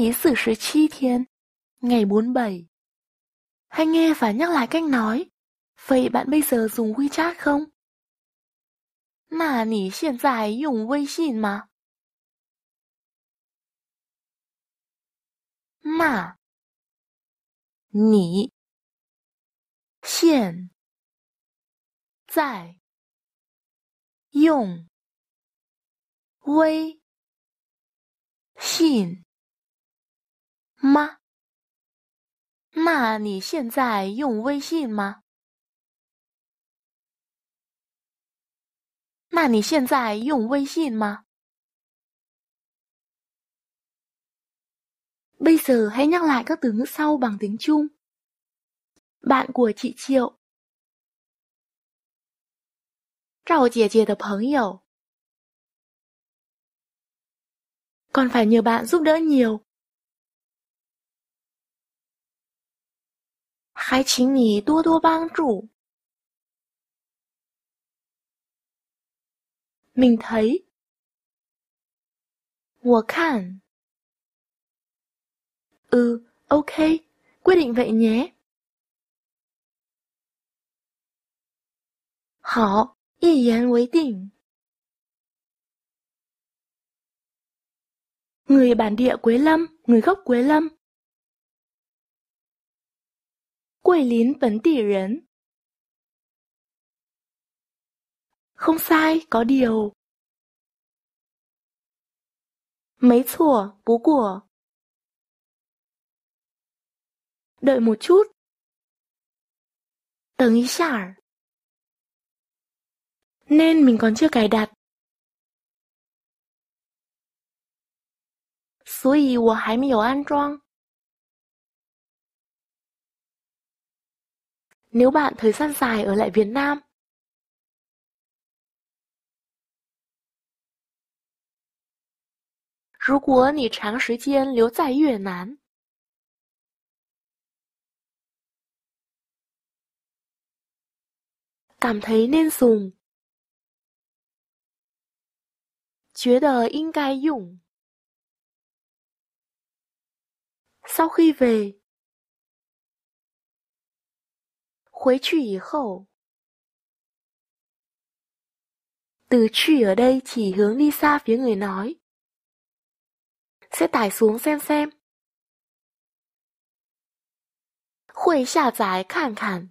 Thứ 47 thiên, ngày 47. Hay nghe phải nhắc lại cách nói. Vậy bạn bây giờ dùng WeChat không? 那你现在用微信吗？那你现在用微信 吗？那你现在用微信吗？那你现在用微信吗？Bây giờ hãy nhắc lại các từ ngữ sau bằng tiếng Trung. Bạn của chị Triệu. 赵姐姐的朋友 Còn phải nhờ bạn giúp đỡ nhiều. 还请你多多帮助。Mình thấy. 我看. Ừ, ok, quyết định vậy nhé. Họ, 一言为定. Người bản địa Quế Lâm, người gốc Quế Lâm. Quầy lín vấn tỷ rấn. Không sai, có điều. Mấy thủa, bú của. Đợi một chút. Tầng ý xả. Nên mình còn chưa cài đặt. 所以我还没有安装。 Nếu bạn thời gian dài ở lại Việt Nam, 如果你长时间留在越南，感 thấy nên dùng，觉得应该用。Sau khi về， 回去以后，từ 去 ở đây chỉ hướng đi xa phía người nói sẽ tải xuống xem xem. Hội 下载看看